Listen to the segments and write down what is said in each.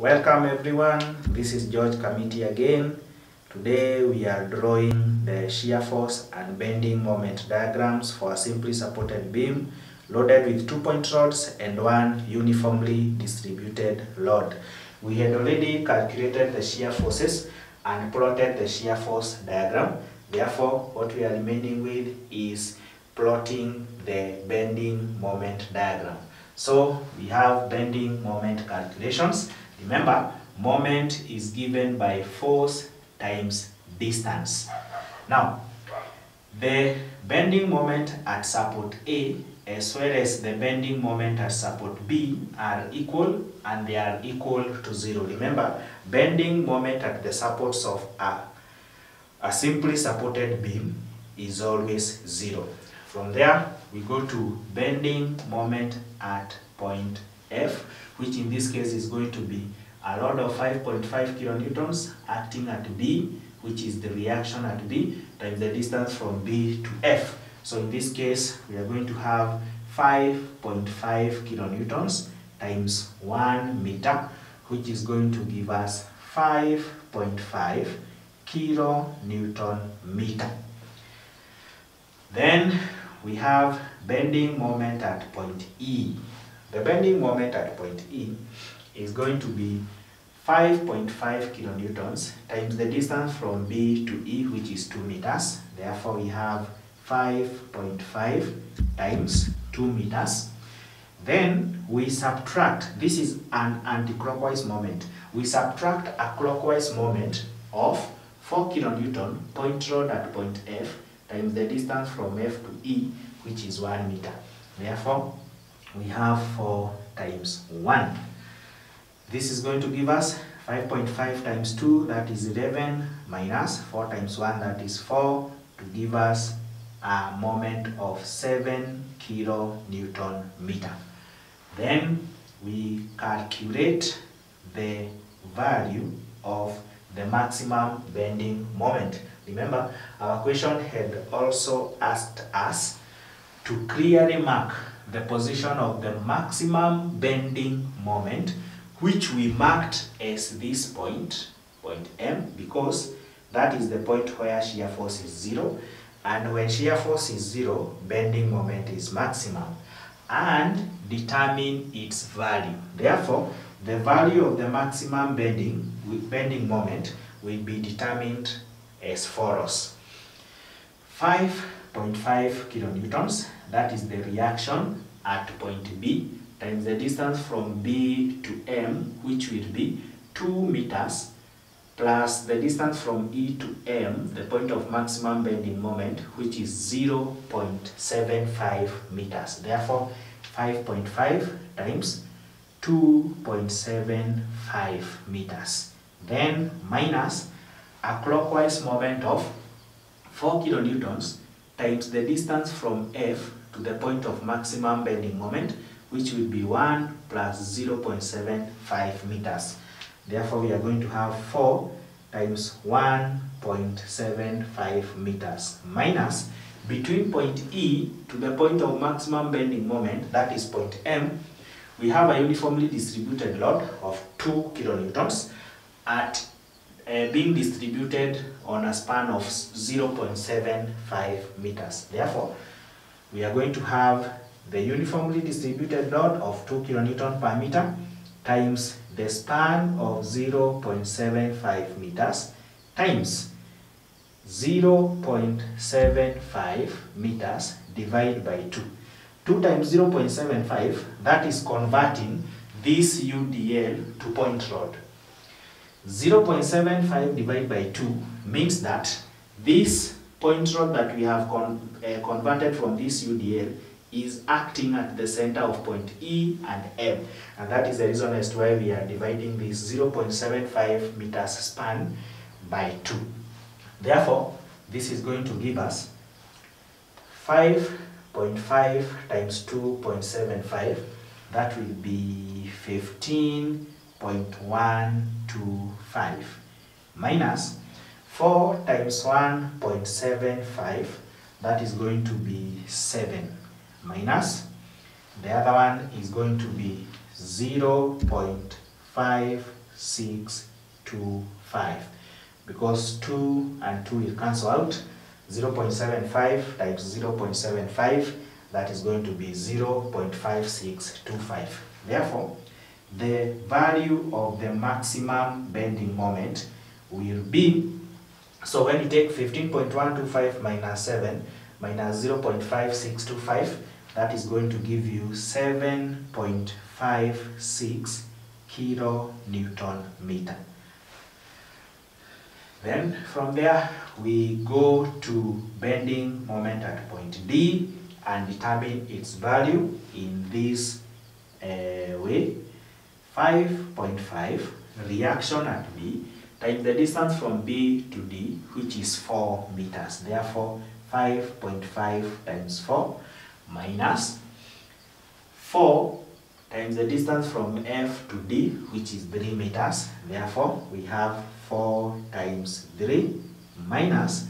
Welcome everyone, this is George Kamiti again. Today we are drawing the shear force and bending moment diagrams for a simply supported beam loaded with two point rods and one uniformly distributed load. We had already calculated the shear forces and plotted the shear force diagram. Therefore, what we are remaining with is plotting the bending moment diagram. So we have bending moment calculations. Remember, moment is given by force times distance. Now, the bending moment at support A as well as the bending moment at support B are equal and they are equal to zero. Remember, bending moment at the supports of a, a simply supported beam is always zero. From there, we go to bending moment at point F, which in this case is going to be a load of 5.5 kilonewtons acting at B, which is the reaction at B, times the distance from B to F. So in this case, we are going to have 5.5 kilonewtons times 1 meter, which is going to give us 5.5 kilonewton meter. Then we have bending moment at point E. The bending moment at point E is going to be 5.5 kilonewtons times the distance from B to E, which is 2 meters. Therefore, we have 5.5 times 2 meters. Then we subtract, this is an anti-clockwise moment. We subtract a clockwise moment of 4 kilonewton point load at point F times the distance from F to E, which is 1 meter. Therefore, we have 4 times 1. This is going to give us 5.5 times 2, that is 11, minus 4 times 1, that is 4, to give us a moment of 7 kilonewton meter. Then we calculate the value of the maximum bending moment. Remember, our question had also asked us to clearly mark the position of the maximum bending moment, which we marked as this point, point M, because that is the point where shear force is zero. And when shear force is zero, bending moment is maximum. And determine its value. Therefore, the value of the maximum bending, bending moment will be determined as follows. 5.5 kilonewtons, that is the reaction at point B, times the distance from B to M, which will be 2 meters, plus the distance from E to M, the point of maximum bending moment, which is 0.75 meters. Therefore, 5.5 times 2.75 meters. Then minus a clockwise moment of 4 kilonewtons times the distance from F to the point of maximum bending moment, which will be 1 plus 0.75 meters. Therefore, we are going to have 4 times 1.75 meters minus between point E to the point of maximum bending moment, that is point M, we have a uniformly distributed load of 2 kilonewtons at uh, being distributed on a span of 0.75 meters. Therefore, we are going to have the uniformly distributed load of 2 kilonewton per meter times the span of 0.75 meters times 0.75 meters divided by 2. 2 times 0.75, that is converting this UDL to point load. 0.75 divided by 2 means that this point load that we have con uh, converted from this UDL is acting at the center of point E and M. And that is the reason as to why we are dividing this 0.75 meters span by 2. Therefore, this is going to give us 5.5 times 2.75. That will be 15.125 minus 4 times 1.75. That is going to be 7 minus. The other one is going to be 0.5 0.5625 because 2 and 2 will cancel out. 0.75 times 0.75 that is going to be 0.5625 therefore the value of the maximum bending moment will be so when you take 15.125 minus 7 minus 0.5625 that is going to give you 7.56 kilonewton meter. Then from there we go to bending moment at point D and determine its value in this uh, way. 5.5 reaction at B times the distance from B to D which is 4 meters therefore 5.5 times 4 minus 4 times the distance from F to D which is 3 meters therefore we have 4 times 3 minus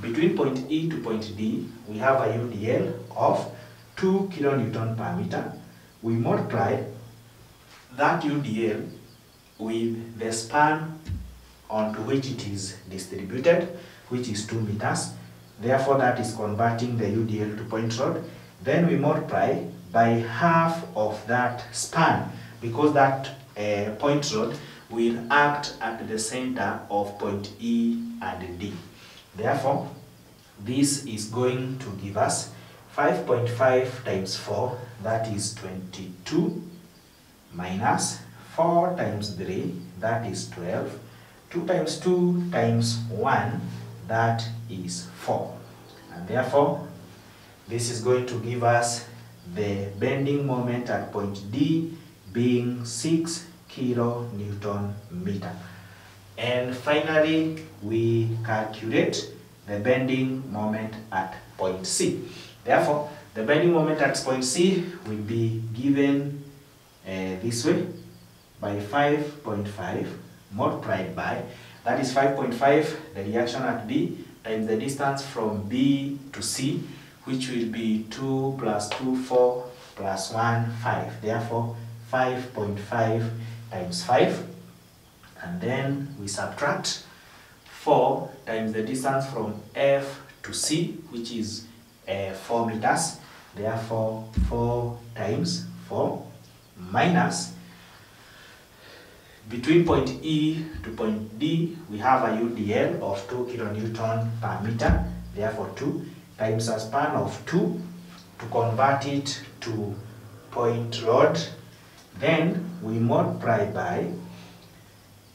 between point E to point D we have a UDL of 2 kilonewton per meter. We multiply that UDL with the span onto which it is distributed which is 2 meters. Therefore that is converting the UDL to point load. Then we multiply by half of that span. Because that uh, point load will act at the center of point E and D. Therefore, this is going to give us 5.5 times 4, that is 22, minus 4 times 3, that is 12, 2 times 2 times 1, that is 4. And therefore, this is going to give us the bending moment at point D being 6 kilonewton meter. And finally, we calculate the bending moment at point C. Therefore, the bending moment at point C will be given uh, this way by 5.5 multiplied by, that is 5.5, the reaction at B, times the distance from B to C, which will be 2 plus 2, 4, plus 1, 5. Therefore, 5.5 times 5 and then we subtract 4 times the distance from F to C which is uh, 4 meters. Therefore 4 times 4 minus between point E to point D we have a UDL of 2 kilonewton per meter. Therefore 2 times a span of 2 to convert it to point load. Then we multiply by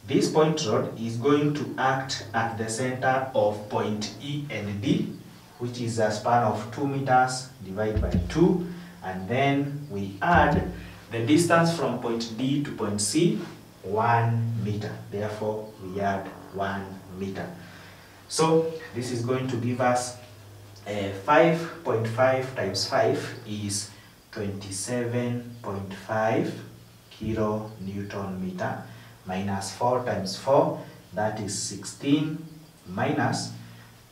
this point load is going to act at the center of point E and D which is a span of 2 meters divided by 2 and then we add the distance from point D to point C 1 meter. Therefore we add 1 meter. So this is going to give us uh, 5.5 times 5 is 27.5 kilo newton meter minus 4 times 4 that is 16 minus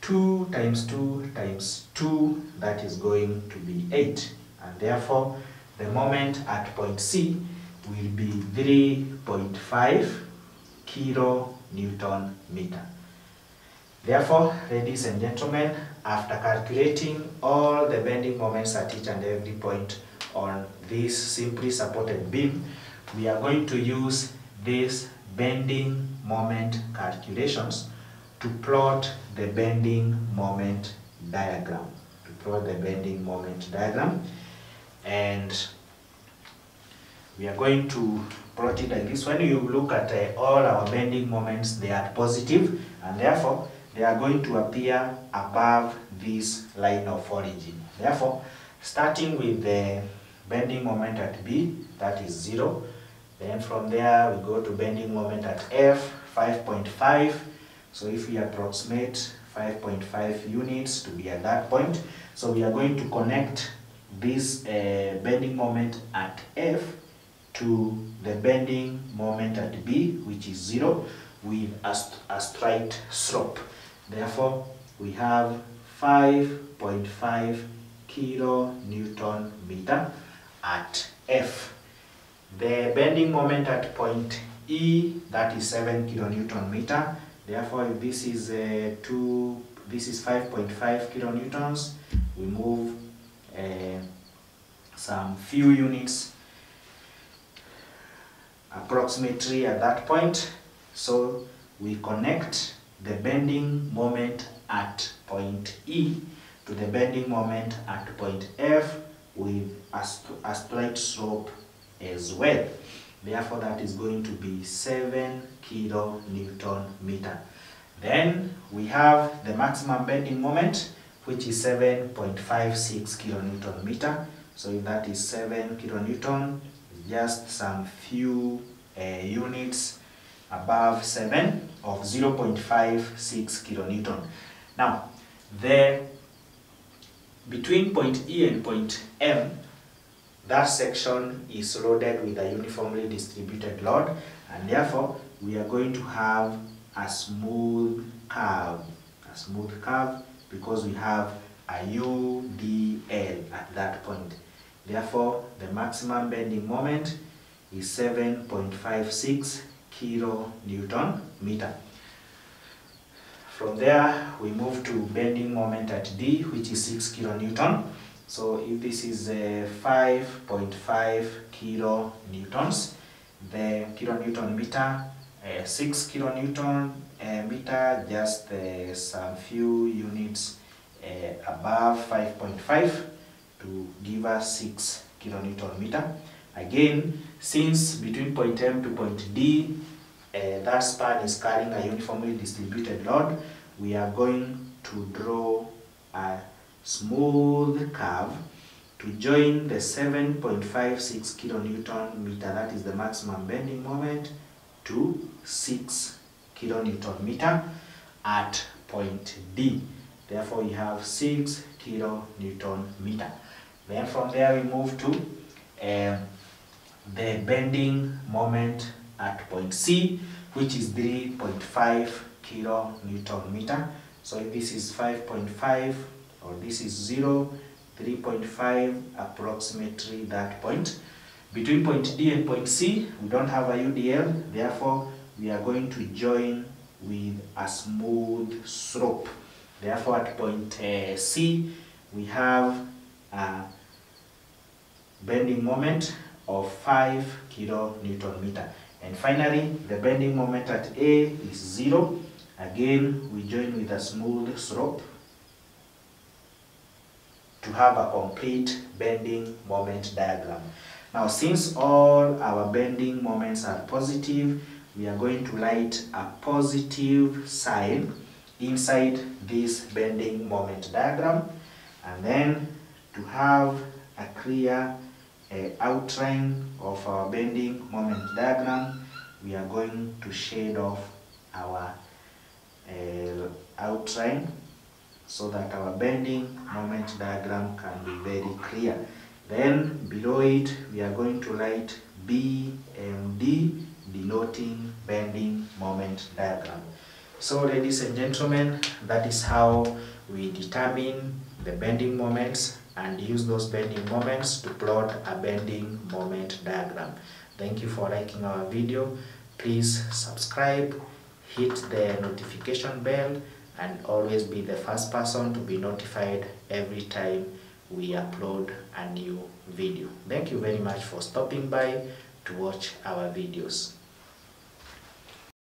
2 times 2 times 2 that is going to be 8 and therefore the moment at point C will be 3.5 kilonewton meter. Therefore, ladies and gentlemen, after calculating all the bending moments at each and every point on this simply supported beam, we are going to use this bending moment calculations to plot the bending moment diagram. To plot the bending moment diagram. And we are going to plot it like this. When you look at uh, all our bending moments, they are positive and therefore they are going to appear above this line of origin. Therefore, starting with the bending moment at B, that is 0. Then from there, we go to bending moment at F, 5.5. So if we approximate 5.5 units to be at that point, so we are going to connect this uh, bending moment at F to the bending moment at B, which is 0, with a, a straight slope. Therefore, we have 5.5 kilonewton meter at F. The bending moment at point E, that is 7 kilonewton meter. Therefore, if this is uh, 2, this is 5.5 kilonewtons, we move uh, some few units approximately at that point. So we connect the bending moment at point E to the bending moment at point F with a, a slight slope as well. Therefore, that is going to be 7 kilonewton meter. Then we have the maximum bending moment, which is 7.56 kilonewton meter. So if that is 7 kilonewton, just some few uh, units above 7 of 0.56 kilonewton. Now, the between point E and point M, that section is loaded with a uniformly distributed load and therefore we are going to have a smooth curve, a smooth curve because we have a UDL at that point. Therefore, the maximum bending moment is 7.56 kilonewton meter. From there, we move to bending moment at D, which is 6 kilonewton. So if this is uh, 5.5 kilonewtons, the kilonewton meter, uh, 6 kilonewton uh, meter, just uh, some few units uh, above 5.5 to give us 6 kilonewton meter. Again, since between point M to point D, uh, that span is carrying a uniformly distributed load, we are going to draw a smooth curve to join the 7.56 kilonewton meter, that is the maximum bending moment, to 6 kilonewton meter at point D. Therefore, we have 6 kilonewton meter. Then from there we move to uh, the bending moment at point C, which is 3.5 kilonewton meter. So this is 5.5 or this is 0, 3.5 approximately that point. Between point D and point C, we don't have a UDL, therefore we are going to join with a smooth slope. Therefore at point uh, C, we have a bending moment of 5 kilonewton meter. And finally, the bending moment at A is 0. Again, we join with a smooth slope to have a complete bending moment diagram. Now, since all our bending moments are positive, we are going to write a positive sign inside this bending moment diagram. And then to have a clear outline of our bending moment diagram, we are going to shade off our uh, outline so that our bending moment diagram can be very clear. Then below it, we are going to write BMD denoting bending moment diagram. So ladies and gentlemen, that is how we determine the bending moments and use those bending moments to plot a bending moment diagram. Thank you for liking our video. Please subscribe, hit the notification bell and always be the first person to be notified every time we upload a new video. Thank you very much for stopping by to watch our videos.